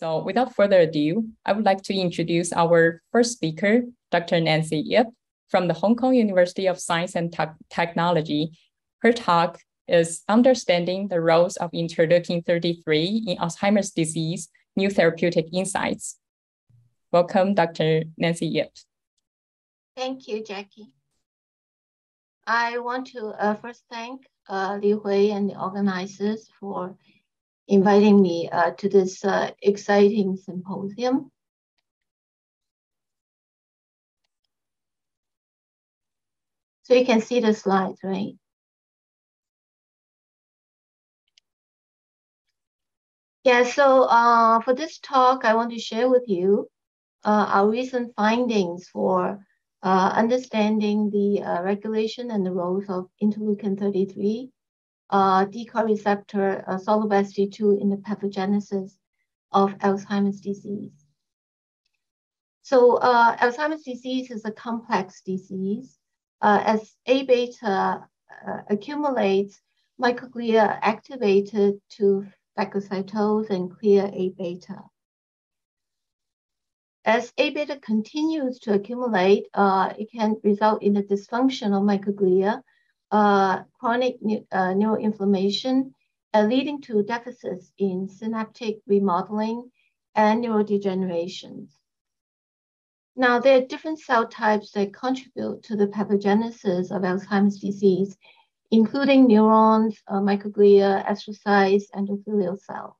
So without further ado, I would like to introduce our first speaker, Dr. Nancy Ip from the Hong Kong University of Science and Te Technology. Her talk is Understanding the Roles of Interleukin 33 in Alzheimer's Disease, New Therapeutic Insights. Welcome, Dr. Nancy Ip. Thank you, Jackie. I want to uh, first thank uh, Hui and the organizers for inviting me uh, to this uh, exciting symposium. So you can see the slides, right? Yeah, so uh, for this talk, I want to share with you uh, our recent findings for uh, understanding the uh, regulation and the roles of interleukin 33 uh, decoy receptor uh, soluble ST2 in the pathogenesis of Alzheimer's disease. So uh, Alzheimer's disease is a complex disease. Uh, as A beta uh, accumulates, microglia activated to phagocytose and clear A beta. As A beta continues to accumulate, uh, it can result in the dysfunction of microglia uh, chronic uh, neuroinflammation, uh, leading to deficits in synaptic remodeling and neurodegenerations. Now, there are different cell types that contribute to the pathogenesis of Alzheimer's disease, including neurons, uh, microglia, astrocytes, endothelial cells.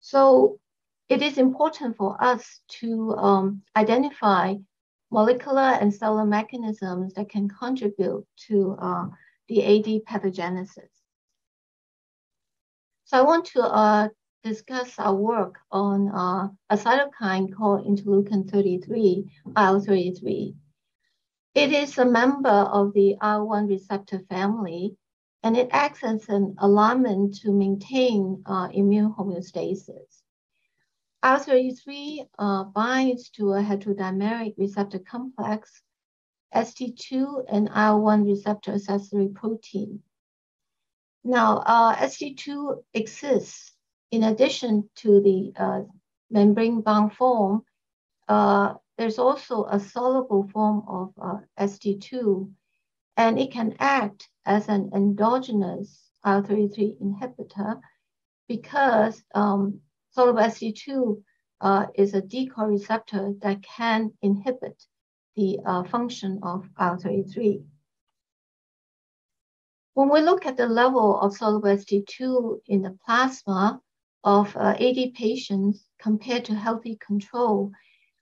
So it is important for us to um, identify molecular and cellular mechanisms that can contribute to uh, the AD pathogenesis. So I want to uh, discuss our work on uh, a cytokine called interleukin 33, IL-33. It is a member of the IL-1 receptor family, and it acts as an alarm to maintain uh, immune homeostasis. IL-33 uh, binds to a heterodimeric receptor complex, ST2 and IL-1 receptor accessory protein. Now, uh, ST2 exists in addition to the uh, membrane-bound form. Uh, there's also a soluble form of uh, ST2, and it can act as an endogenous IL-33 inhibitor because um, soluble ST2 uh, is a decoy receptor that can inhibit the uh, function of IL-33. When we look at the level of soluble ST2 in the plasma of uh, AD patients compared to healthy control,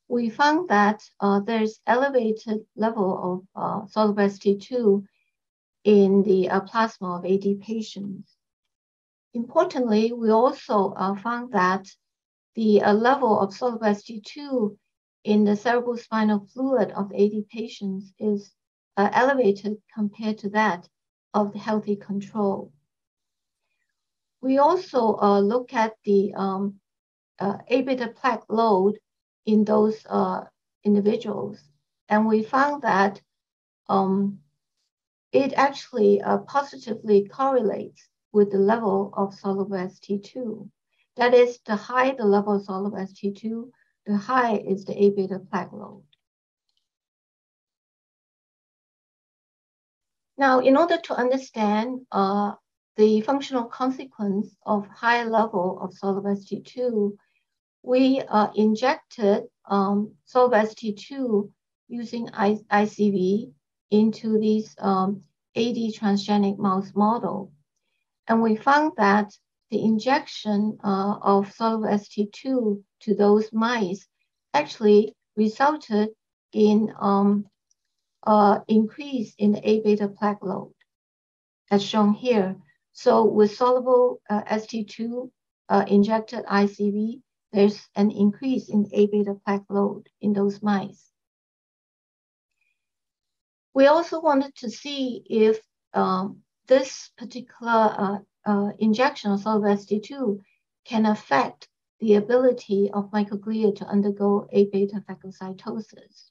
we found that uh, there's elevated level of uh, soluble ST2 in the uh, plasma of AD patients. Importantly, we also uh, found that the uh, level of soluble ST2 in the cerebrospinal fluid of AD patients is uh, elevated compared to that of the healthy control. We also uh, look at the um, uh, A beta plaque load in those uh, individuals, and we found that um, it actually positively correlates with the level of soluble ST2. That is, the high the level of soluble ST2, the high is the A beta plaque load. Now, in order to understand uh, the functional consequence of high level of soluble ST2, we uh, injected um, soluble ST2 using I ICV into these um, AD transgenic mouse model. And we found that the injection uh, of soluble ST2 to those mice actually resulted in um, uh, increase in the A beta plaque load, as shown here. So with soluble uh, ST2 uh, injected ICV, there's an increase in A beta plaque load in those mice. We also wanted to see if um, this particular uh, uh, injection of soluble ST2 can affect the ability of microglia to undergo A beta phagocytosis.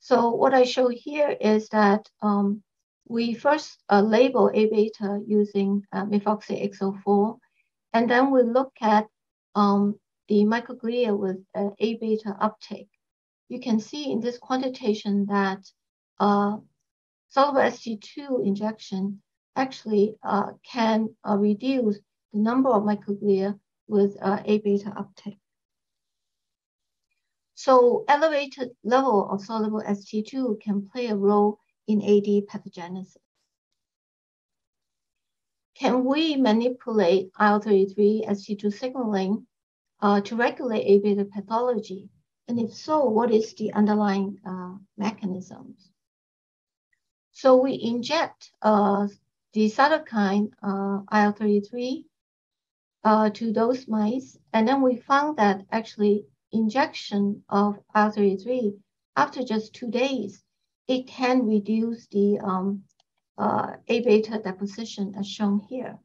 So what I show here is that um, we first uh, label A beta using uh, methoxy X04, and then we look at um, the microglia with uh, A beta uptake, you can see in this quantitation that uh, soluble ST2 injection actually uh, can uh, reduce the number of microglia with uh, A beta uptake. So elevated level of soluble ST2 can play a role in AD pathogenesis. Can we manipulate IL-33 ST2 signaling uh, to regulate A beta pathology? And if so, what is the underlying uh, mechanisms? So we inject uh, the cytokine uh, IL-33 uh, to those mice, and then we found that actually injection of IL-33 after just two days, it can reduce the um, uh, A beta deposition as shown here.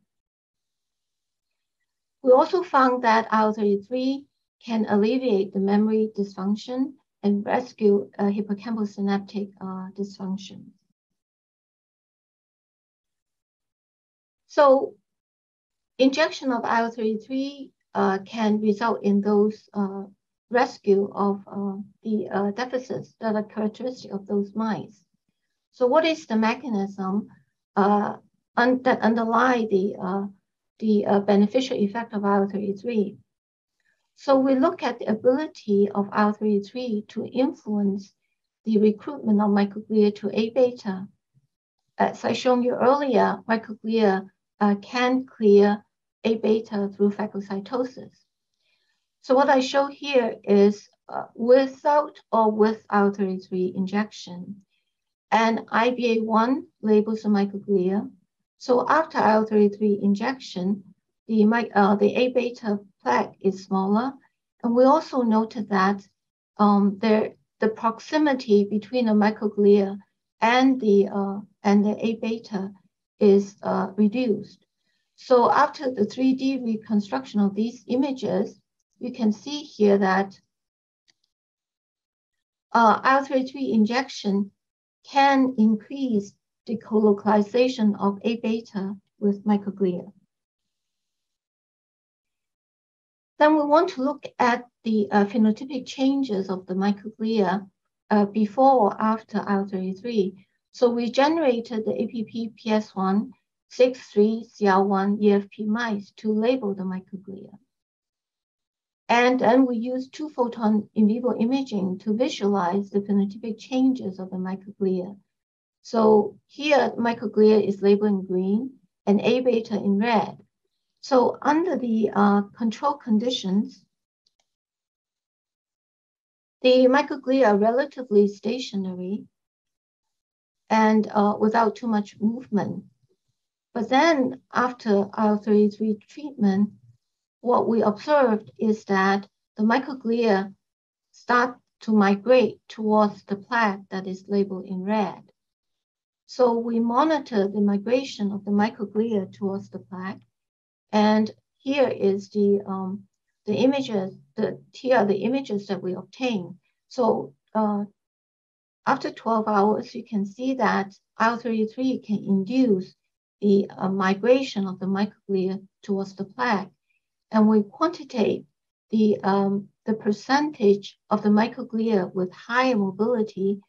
We also found that IL-33 can alleviate the memory dysfunction and rescue uh, hippocampal synaptic uh, dysfunction. So injection of IL-33 uh, can result in those uh, rescue of uh, the uh, deficits that are characteristic of those mice. So what is the mechanism uh, un that underlie the, uh, the beneficial effect of IL-33? So we look at the ability of IL-33 to influence the recruitment of microglia to A-beta. As I shown you earlier, microglia uh, can clear A-beta through phagocytosis. So what I show here is uh, without or with IL-33 injection. And IBA1 labels the microglia. So after IL-33 injection, the, uh, the A-beta plaque is smaller. And we also noted that um, there, the proximity between the microglia and the, uh, and the A-beta is uh, reduced. So after the 3D reconstruction of these images, you can see here that uh, IL-33 injection can increase the colocalization of A beta with microglia. Then we want to look at the uh, phenotypic changes of the microglia uh, before or after IL-33. So we generated the APP PS1 CX3CR1 GFP mice to label the microglia. And then we use two photon in vivo imaging to visualize the phenotypic changes of the microglia. So here, microglia is labeled in green and A beta in red. So under the uh, control conditions, the microglia are relatively stationary and uh, without too much movement. But then after IL-33 treatment, what we observed is that the microglia start to migrate towards the plaque that is labeled in red. So we monitor the migration of the microglia towards the plaque. And here is the, um, the images, the, here are the images that we obtain. So uh, after 12 hours, you can see that IL-33 can induce the uh, migration of the microglia towards the plaque and we quantitate the, um, the percentage of the microglia with higher mobility,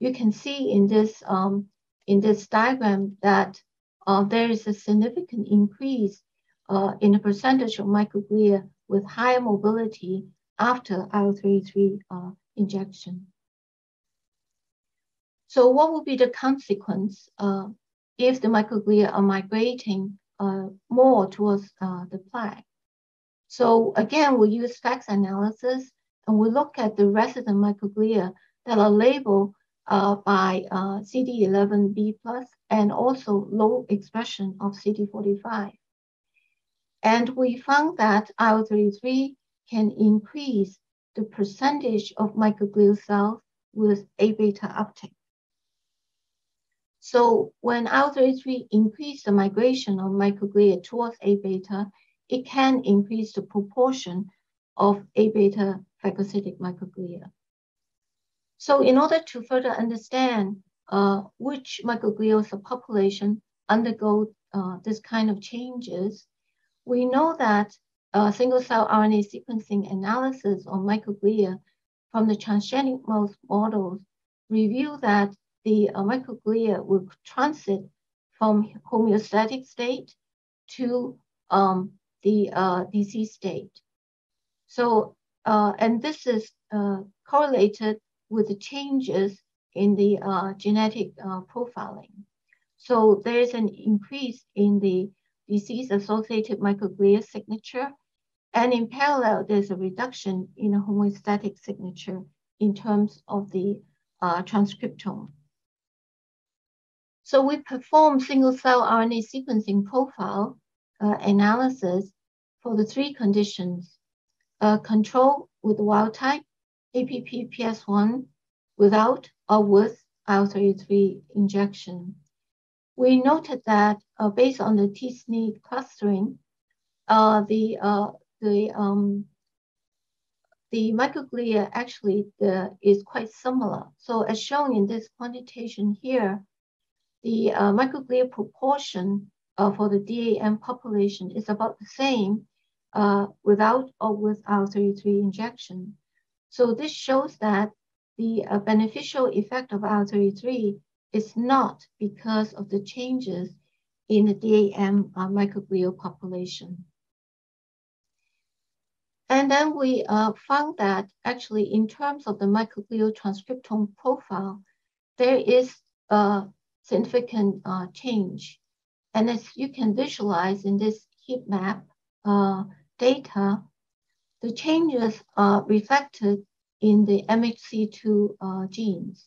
you can see in this, um, in this diagram that uh, there is a significant increase uh, in the percentage of microglia with higher mobility after IL-33 uh, injection. So what would be the consequence uh, if the microglia are migrating uh, more towards uh, the plaque? So again, we use FACS analysis and we look at the resident microglia that are labeled uh, by uh, CD11B plus and also low expression of CD45. And we found that IL-33 can increase the percentage of microglial cells with A beta uptake. So when IL-33 increase the migration of microglia towards A beta, it can increase the proportion of A beta phagocytic microglia. So in order to further understand uh, which microglial subpopulation undergo uh, this kind of changes, we know that uh, single-cell RNA sequencing analysis on microglia from the transgenic mouse models reveal that the uh, microglia will transit from homeostatic state to um, the uh, disease state. So, uh, and this is uh, correlated with the changes in the uh, genetic uh, profiling. So there's an increase in the disease-associated microglia signature, and in parallel, there's a reduction in a homeostatic signature in terms of the uh, transcriptome. So we perform single-cell RNA sequencing profile uh, analysis for the three conditions, uh, control with wild type, APP-PS1 without or with IL-33 injection. We noted that uh, based on the t-SNE clustering, uh, the uh, the um, the microglia actually the, is quite similar. So as shown in this quantitation here, the uh, microglia proportion uh, for the DAM population is about the same uh, without or with IL-33 injection. So this shows that the uh, beneficial effect of IL-33 is not because of the changes in the DAM uh, microglial population. And then we uh, found that actually in terms of the microglial transcriptome profile, there is a significant uh, change. And as you can visualize in this heat map uh, data, the changes are reflected in the MHC2 uh, genes.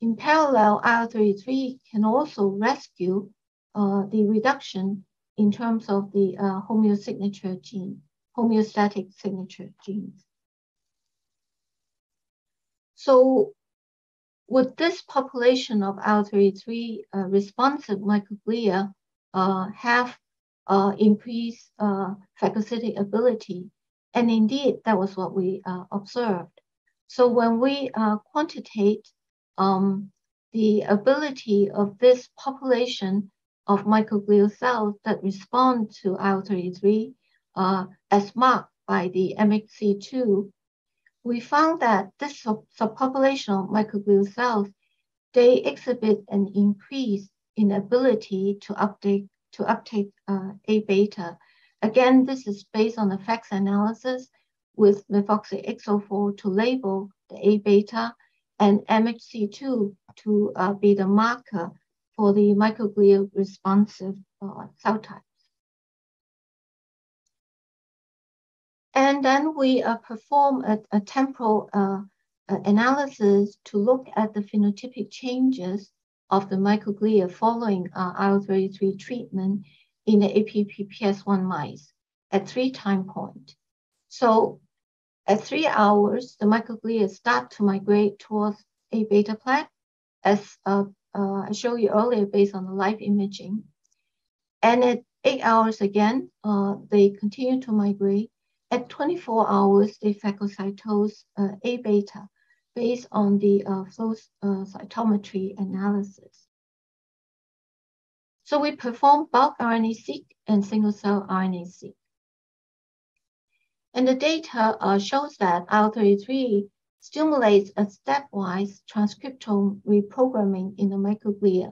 In parallel, IL-33 can also rescue uh, the reduction in terms of the uh, homeosignature gene, homeostatic signature genes. So would this population of IL-33 uh, responsive microglia uh, have uh, increased uh, phagocytic ability? And indeed, that was what we uh, observed. So when we uh, quantitate um, the ability of this population of microglial cells that respond to IL-33 uh, as marked by the MHC2, we found that this subpopulation of microglial cells, they exhibit an increase in ability to uptake to uptake uh, A beta. Again, this is based on the FACS analysis with methoxy methoxyX04 to label the A beta and MHC2 to uh, be the marker for the microglial responsive uh, cell types. And then we uh, perform a, a temporal uh, analysis to look at the phenotypic changes of the microglia following uh, IL-33 treatment in the APPPS1 mice at three time point. So at three hours, the microglia start to migrate towards A beta plaque, as uh, uh, I showed you earlier based on the live imaging. And at eight hours again, uh, they continue to migrate. At 24 hours, they phagocytose uh, A beta based on the uh, flow uh, cytometry analysis. So we perform bulk RNA-seq and single-cell RNA-seq. And the data uh, shows that IL-33 stimulates a stepwise transcriptome reprogramming in the microglia.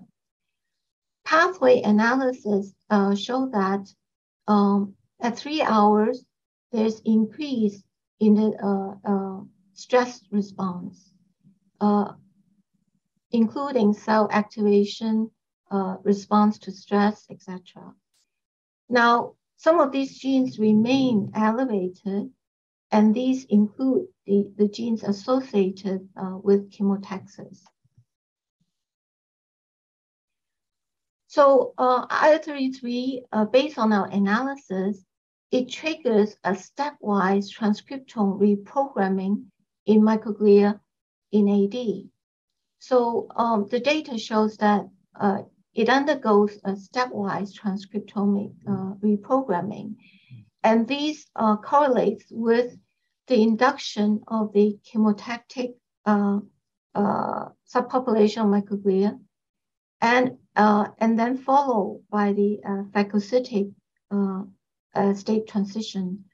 Pathway analysis uh, show that um, at three hours, there's increase in the uh, uh, stress response, uh, including cell activation, response to stress, etc. Now, some of these genes remain elevated, and these include the, the genes associated uh, with chemotaxis. So uh, IL-33, uh, based on our analysis, it triggers a stepwise transcriptome reprogramming in microglia in AD. So um, the data shows that uh, it undergoes a stepwise transcriptomic uh, reprogramming. And these uh, correlates with the induction of the chemotactic uh, uh subpopulation of microglia, and, uh, and then followed by the uh, state transition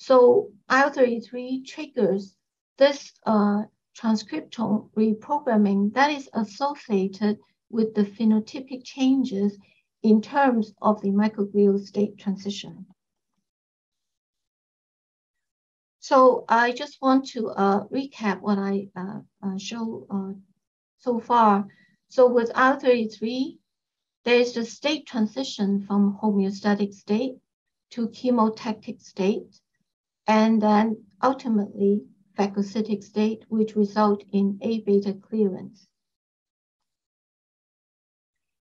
So IL-33 triggers this uh, transcriptome reprogramming that is associated with the phenotypic changes in terms of the microglial state transition. So I just want to uh, recap what I uh, uh, show uh, so far. So with IL-33, there is the state transition from homeostatic state to chemotactic state, and then ultimately phagocytic state, which result in A beta clearance.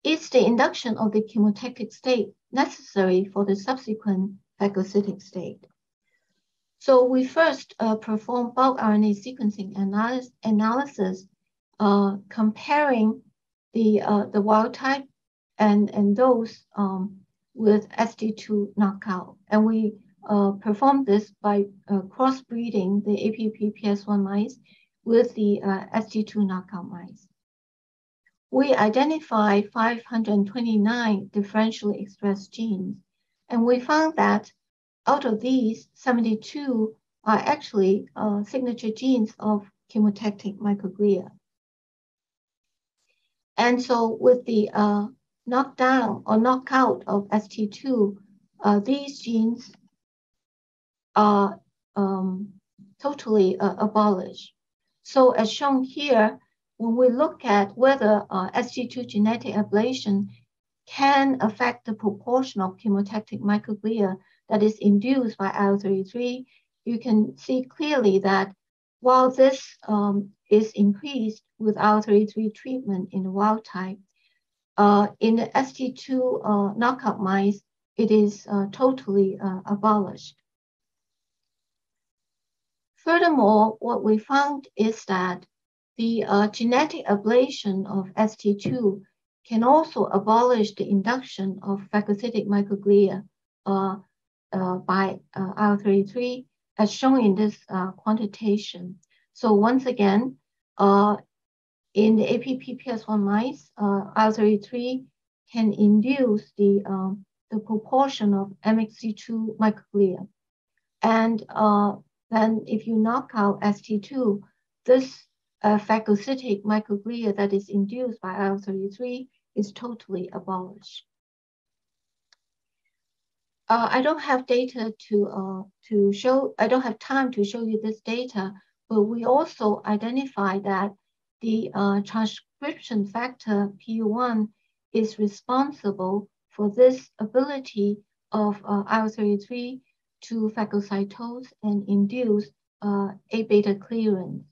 Is the induction of the chemotactic state necessary for the subsequent phagocytic state? So we first uh, perform bulk RNA sequencing analysis, analysis uh, comparing the, uh, the wild type and, and those um, with ST2 knockout. And we uh, perform this by uh, crossbreeding the APP-PS1 mice with the uh, ST2 knockout mice. We identify 529 differentially expressed genes, and we found that out of these, 72 are actually uh, signature genes of chemotactic microglia. And so with the uh, knockdown or knockout of ST2, uh, these genes are um, totally uh, abolished. So as shown here, when we look at whether uh, ST2 genetic ablation can affect the proportion of chemotactic microglia that is induced by IL-33, you can see clearly that while this um, is increased with IL-33 treatment in wild type, in the ST2 uh, knockout mice, it is uh, totally uh, abolished. Furthermore, what we found is that the uh, genetic ablation of ST2 can also abolish the induction of phagocytic microglia uh, uh, by uh, IL-33 as shown in this uh, quantitation. So once again, uh, in the APP-PS1 mice, IL-33 can induce the, um, the proportion of MHC2 microglia. And then if you knock out ST2, this uh, phagocytic microglia that is induced by IL-33 is totally abolished. Uh, I don't have data to, uh, to show, I don't have time to show you this data, but we also identify that the uh, transcription factor PU.1 is responsible for this ability of uh, IL-33 to phagocytose and induce uh, A beta clearance.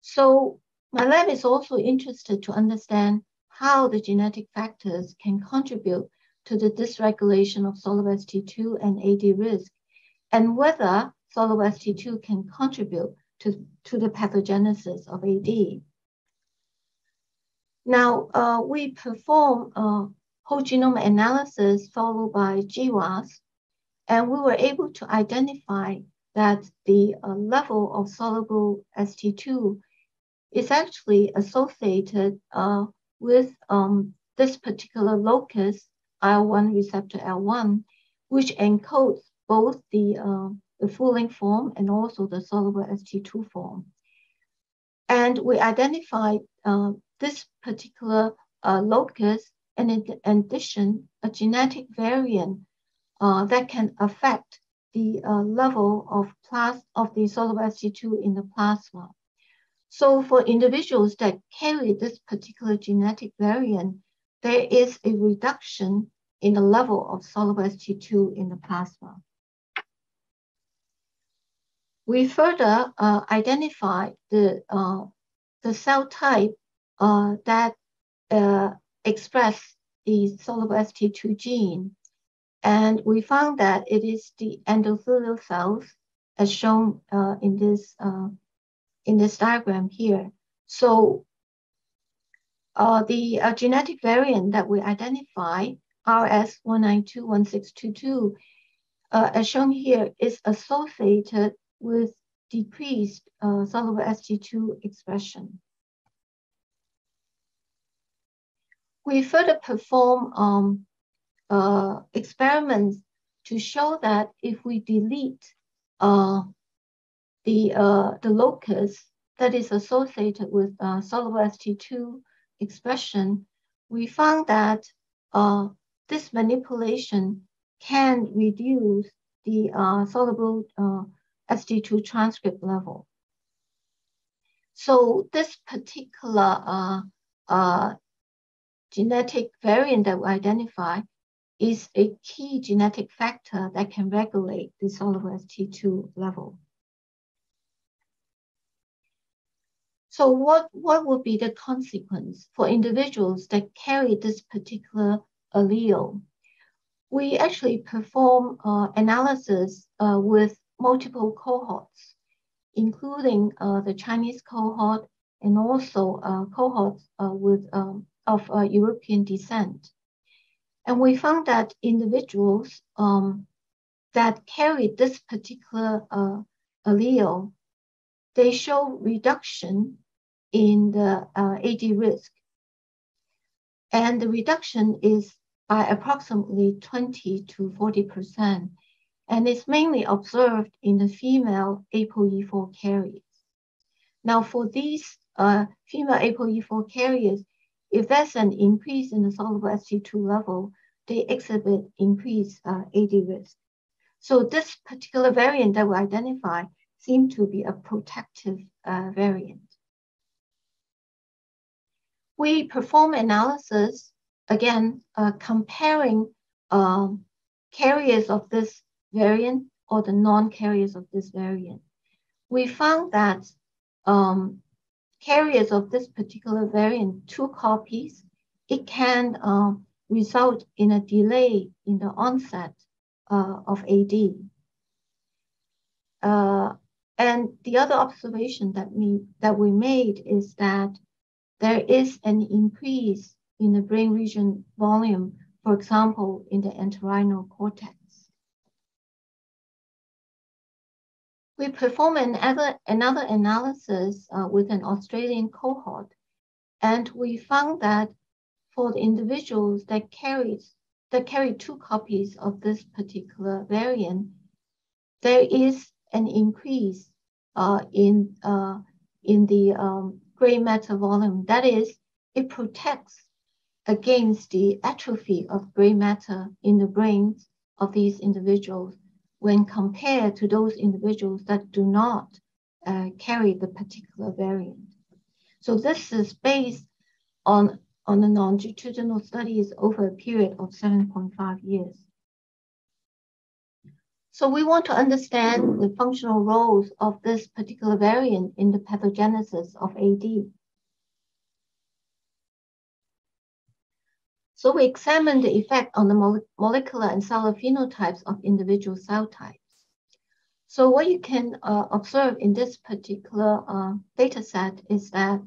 So my lab is also interested to understand how the genetic factors can contribute to the dysregulation of soluble ST2 and AD risk, and whether soluble ST2 can contribute to, to the pathogenesis of AD. Now, uh, we perform a whole genome analysis followed by GWAS, and we were able to identify that the uh, level of soluble ST2 is actually associated uh, with um, this particular locus, IL-1 receptor L1, which encodes both the, uh, the full-length form and also the soluble ST2 form. And we identified uh, this particular uh, locus and in addition, a genetic variant uh, that can affect the uh, level of, plas of the soluble ST2 in the plasma. So for individuals that carry this particular genetic variant, there is a reduction in the level of soluble ST2 in the plasma. We further uh, identify the, uh, the cell type uh, that uh, express the soluble ST2 gene. And we found that it is the endothelial cells as shown uh, in this uh, in this diagram here. So the genetic variant that we identify, RS1921622, uh, as shown here, is associated with decreased uh, soluble ST2 expression. We further perform um, uh, experiments to show that if we delete uh, the, uh, the locus that is associated with uh, soluble ST2 expression, we found that uh, this manipulation can reduce the soluble uh, ST2 transcript level. So this particular uh, uh, genetic variant that we identify is a key genetic factor that can regulate the soluble ST2 level. So what, what would be the consequence for individuals that carry this particular allele? We actually perform uh, analysis uh, with multiple cohorts, including uh, the Chinese cohort and also uh, cohorts uh, with um, of uh, European descent. And we found that individuals um, that carry this particular allele, they show reduction in the uh, AD risk. And the reduction is by approximately 20 to 40%, and it's mainly observed in the female ApoE4 carriers. Now, for these uh, female ApoE4 carriers, if there's an increase in the soluble ST2 level, they exhibit increased uh, AD risk. So this particular variant that we identify seemed to be a protective uh, variant we perform analysis, again, uh, comparing um, carriers of this variant or the non-carriers of this variant. We found that um, carriers of this particular variant, two copies, it can uh, result in a delay in the onset uh, of AD. Uh, and the other observation that we, that we made is that there is an increase in the brain region volume, for example, in the entorhinal cortex. We perform another, another analysis uh, with an Australian cohort, and we found that for the individuals that carried that carry two copies of this particular variant, there is an increase uh, in uh, in the um, gray matter volume. That is, it protects against the atrophy of gray matter in the brains of these individuals when compared to those individuals that do not uh, carry the particular variant. So this is based on, on the longitudinal studies over a period of 7.5 years. So we want to understand the functional roles of this particular variant in the pathogenesis of AD. So we examined the effect on the molecular and cellular phenotypes of individual cell types. So what you can uh, observe in this particular uh, data set is that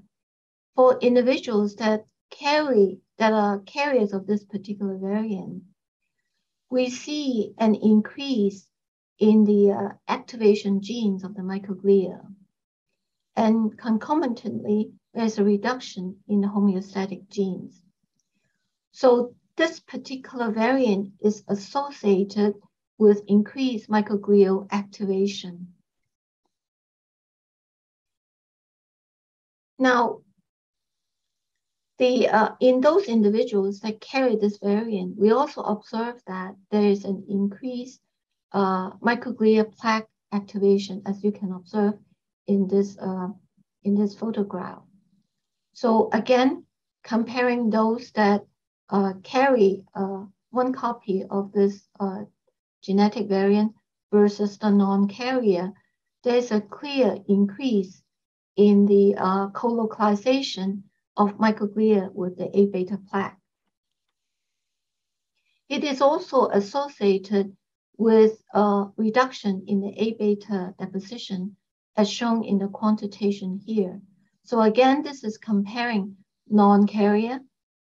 for individuals that carry, that are carriers of this particular variant, we see an increase in the uh, activation genes of the microglia. And concomitantly, there's a reduction in the homeostatic genes. So this particular variant is associated with increased microglial activation. Now, the, uh, in those individuals that carry this variant, we also observe that there is an increase uh, microglia plaque activation, as you can observe in this, uh, in this photograph. So again, comparing those that carry uh, one copy of this uh, genetic variant versus the non-carrier, there's a clear increase in the uh, co-localization of microglia with the A-beta plaque. It is also associated with a reduction in the A-beta deposition as shown in the quantitation here. So again, this is comparing non-carrier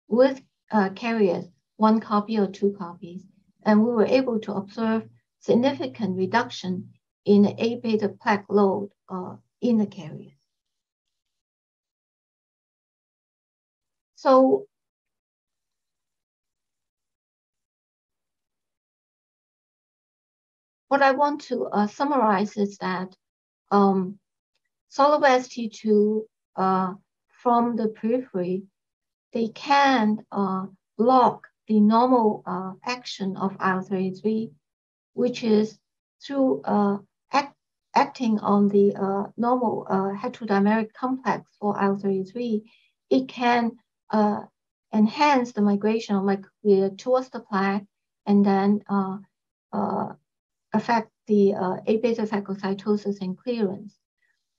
with uh, carriers, one copy or two copies. And we were able to observe significant reduction in the A-beta plaque load uh, in the carriers. So what I want to uh, summarize is that um, soluble ST2 uh, from the periphery, they can uh, block the normal uh, action of IL-33, which is through uh, act, acting on the uh, normal heterodimeric complex for IL-33, it can enhance the migration of microglia towards the plaque and then affect the uh, A beta phagocytosis and clearance.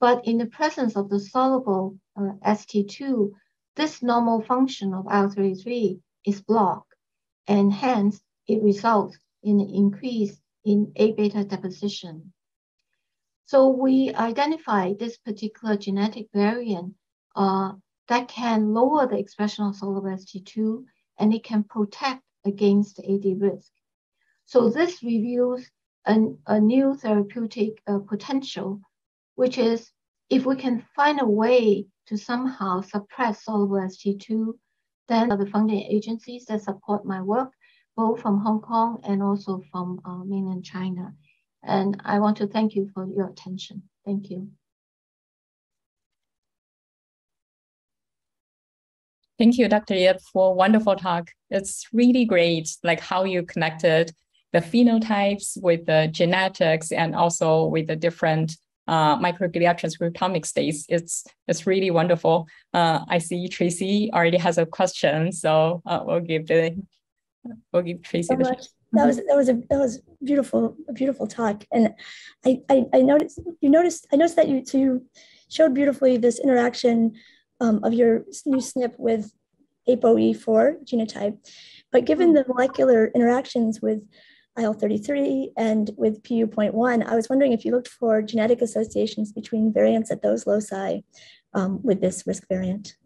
But in the presence of the soluble uh, ST2, this normal function of IL-33 is blocked, and hence it results in an increase in A beta deposition. So we identify this particular genetic variant uh, that can lower the expression of soluble ST2 and it can protect against AD risk. So this reveals an, a new therapeutic uh, potential, which is if we can find a way to somehow suppress soluble ST2, then the funding agencies that support my work, both from Hong Kong and also from uh, mainland China. And I want to thank you for your attention. Thank you. Thank you, Dr. Ip, for a wonderful talk. It's really great, like how you connected the phenotypes with the genetics and also with the different uh, microglia transcriptomic states. It's it's really wonderful. Uh, I see Tracy already has a question, so uh, we'll give the we'll give Tracy so the. Much. That was that was a that was beautiful a beautiful talk, and I, I I noticed you noticed I noticed that you so you showed beautifully this interaction um, of your new SNP with ApoE4 genotype, but given the molecular interactions with IL-33 and with PU.1, I was wondering if you looked for genetic associations between variants at those loci um, with this risk variant.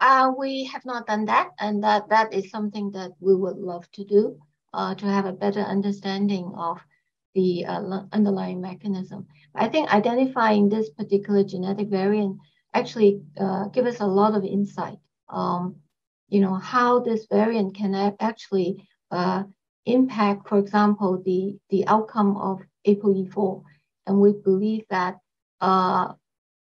Uh, we have not done that, and that, that is something that we would love to do uh, to have a better understanding of the uh, underlying mechanism. I think identifying this particular genetic variant actually uh, give us a lot of insight. Um, you know how this variant can actually uh, impact, for example, the, the outcome of ApoE4. And we believe that, uh,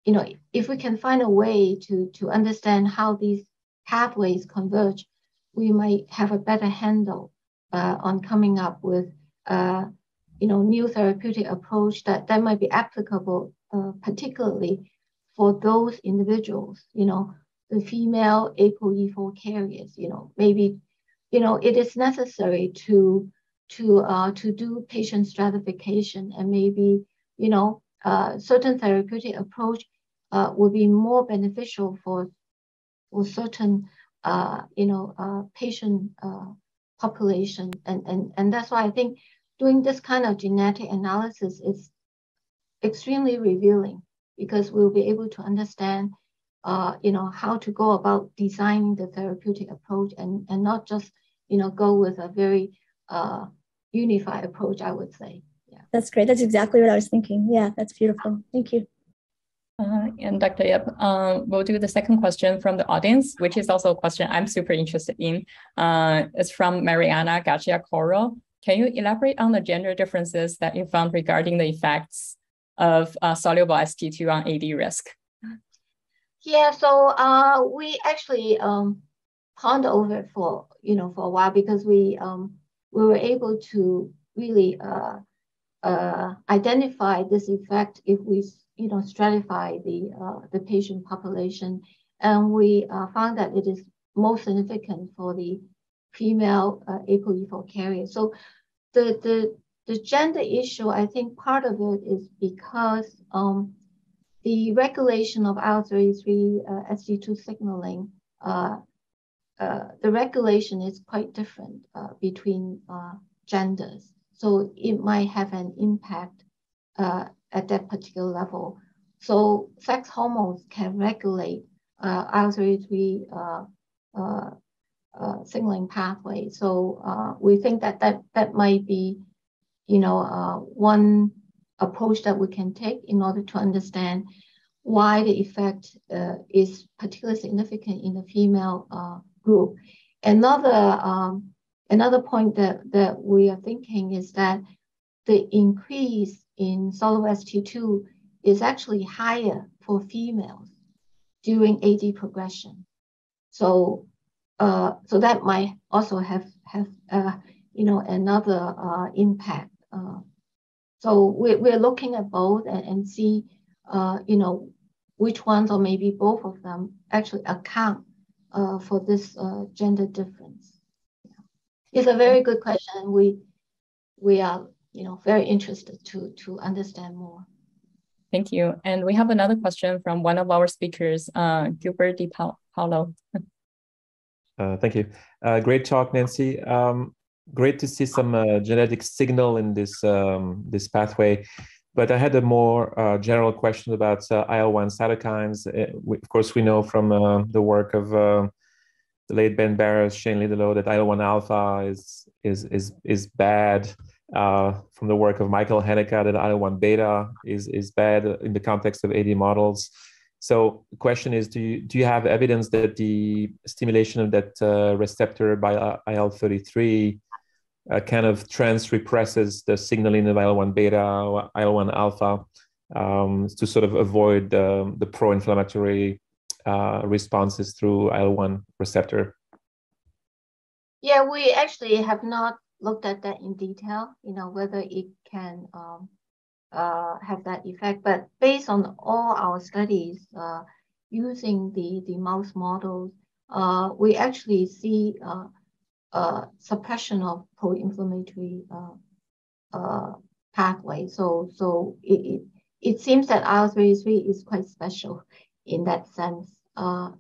you know, if we can find a way to, to understand how these pathways converge, we might have a better handle uh, on coming up with, uh, you know, new therapeutic approach that, that might be applicable, uh, particularly for those individuals, you know, the female ApoE4 carriers, you know, maybe you know, it is necessary to to uh, to do patient stratification and maybe you know uh, certain therapeutic approach uh, will be more beneficial for for certain uh, you know uh, patient uh, population. And, and and that's why I think doing this kind of genetic analysis is extremely revealing because we'll be able to understand uh, you know, how to go about designing the therapeutic approach and, and not just, you know, go with a very uh, unified approach, I would say. Yeah. That's great. That's exactly what I was thinking. Yeah, that's beautiful. Thank you. Uh, and Dr. Ip, um, we'll do the second question from the audience, which is also a question I'm super interested in. Uh, it's from Mariana Garcia Coro. Can you elaborate on the gender differences that you found regarding the effects of uh, soluble ST2 on AD risk? Yeah, so uh, we actually um, pond over for you know for a while because we um, we were able to really uh, uh, identify this effect if we you know stratify the uh, the patient population, and we uh, found that it is most significant for the female uh, ApoE4 carrier. So the the the gender issue, I think part of it is because um, the regulation of IL-33 uh, ST2 signaling, uh, uh, the regulation is quite different uh, between uh, genders. So it might have an impact uh, at that particular level. So sex hormones can regulate IL-33 signaling pathway. So we think that, that that might be, you know, one approach that we can take in order to understand why the effect uh, is particularly significant in the female uh, group. Another um, another point that, that we are thinking is that the increase in soluble ST2 is actually higher for females during AD progression. So, uh, so that might also have have uh, you know another uh, impact. Uh, so we're, we're looking at both and, and see uh, you know which ones or maybe both of them actually account uh, for this gender difference. Yeah. It's a very good question. We we are you know very interested to to understand more. Thank you. And we have another question from one of our speakers, uh, Gilbert Di Paolo. uh, thank you. Uh, great talk, Nancy. Um, great to see some uh, genetic signal in this um, this pathway. But I had a more uh, general question about uh, IL-1 cytokines. We, of course, we know from the work of the late Ben Barres, Shane Liddelow, that IL-1 alpha is is is is bad uh, from the work of Michael Heneka that IL-1 beta is, is bad in the context of AD models. So the question is, do you, do you have evidence that the stimulation of that uh, receptor by IL-33 uh, kind of trans represses the signaling of IL-1 beta or IL-1 alpha um, to sort of avoid the, the pro-inflammatory uh, responses through IL-1 receptor? Yeah, we actually have not looked at that in detail, you know, whether it can um, uh, have that effect. But based on all our studies uh, using the, the mouse models, uh, we actually see uh, suppression of pro-inflammatory uh, uh, pathway. So, so it, it, it seems that IL-33 is quite special in that sense,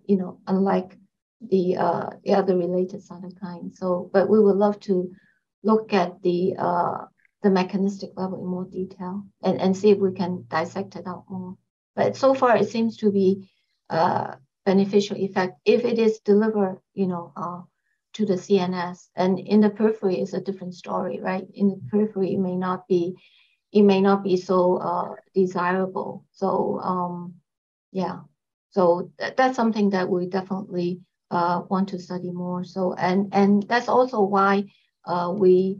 you know, unlike the, uh, the other related cytokines. So, but we would love to look at the uh, the mechanistic level in more detail and, and see if we can dissect it out more. But so far, it seems to be uh, beneficial effect if it is delivered, you know, uh, to the CNS. And in the periphery, is a different story, right? In the periphery, it may not be, it may not be so uh, desirable. So um, yeah, so th- that's something that we definitely uh, want to study more. So and and that's also why uh, we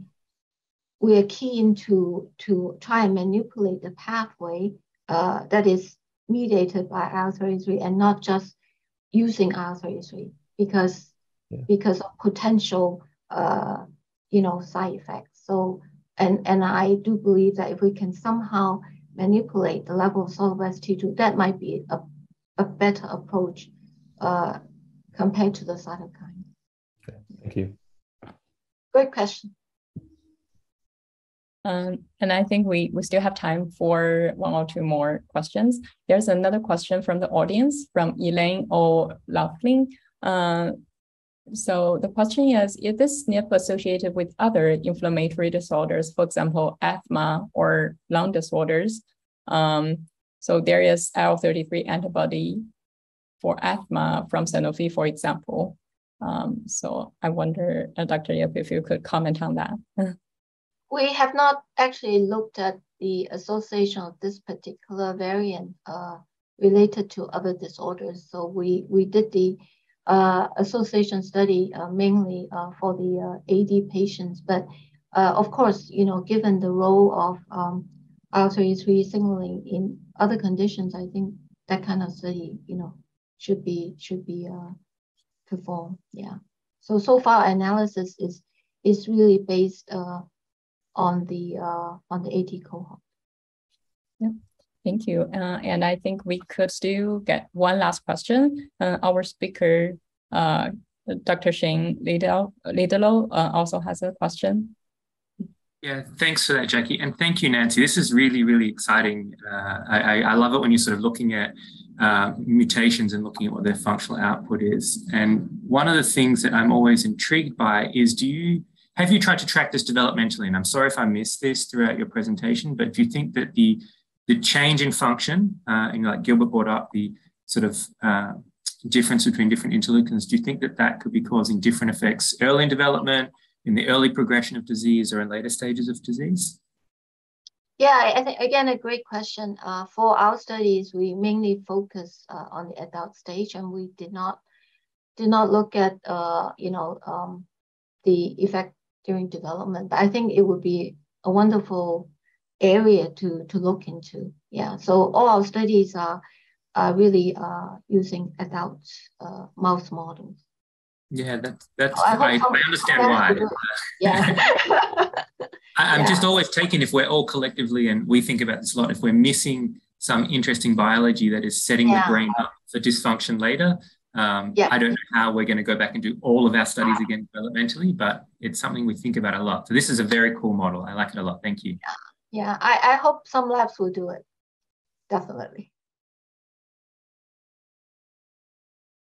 we are keen to to try and manipulate the pathway uh, that is mediated by IL-33 and not just using IL-33 because yeah. because of potential uh, you know side effects. So and and I do believe that if we can somehow manipulate the level of soluble ST2, that might be a, a better approach uh, compared to the cytokine. Okay. Thank you. Great question. Um, and I think we, we still have time for one or two more questions. There's another question from the audience from Elaine O'Loughlin. Uh, so the question is, is this SNP associated with other inflammatory disorders, for example, asthma or lung disorders? Um, so there is IL-33 antibody for asthma from Sanofi, for example. Um, so I wonder, uh, Dr. Yip, if you could comment on that. we have not actually looked at the association of this particular variant uh, related to other disorders. So we, we did the association study uh, mainly uh, for the uh, AD patients. But uh, of course, you know, given the role of um, IL-33 signaling in other conditions, I think that kind of study, you know, should be should be performed. Yeah. So so far analysis is is really based uh, on the uh, on the AD cohort. Yeah. Thank you. Uh, and I think we could still get one last question. Uh, our speaker, uh, Dr. Shane Liddelow, uh, also has a question. Yeah, thanks for that, Jackie. And thank you, Nancy. This is really, really exciting. Uh, I, I, love it when you're sort of looking at uh, mutations and looking at what their functional output is. And one of the things that I'm always intrigued by is do you have you tried to track this developmentally? And I'm sorry if I missed this throughout your presentation, but if you think that the the change in function, uh, and like Gilbert brought up the sort of uh, difference between different interleukins, do you think that that could be causing different effects early in development, in the early progression of disease or in later stages of disease? Yeah, I think again a great question. Uh, for our studies, we mainly focus uh, on the adult stage, and we did not did not look at uh, you know um, the effect during development. But I think it would be a wonderful area to, to look into. Yeah, so all our studies are, are really uh, using adult uh, mouse models. Yeah, that's that's. I, I, I understand why. Yeah. I, am yeah. just always taken if we're all collectively, and we think about this a lot. If we're missing some interesting biology that is setting yeah. the brain up for dysfunction later, um, yeah. I don't know how we're going to go back and do all of our studies again developmentally, but it's something we think about a lot. So this is a very cool model. I like it a lot. Thank you. Yeah, yeah. I, I hope some labs will do it. Definitely.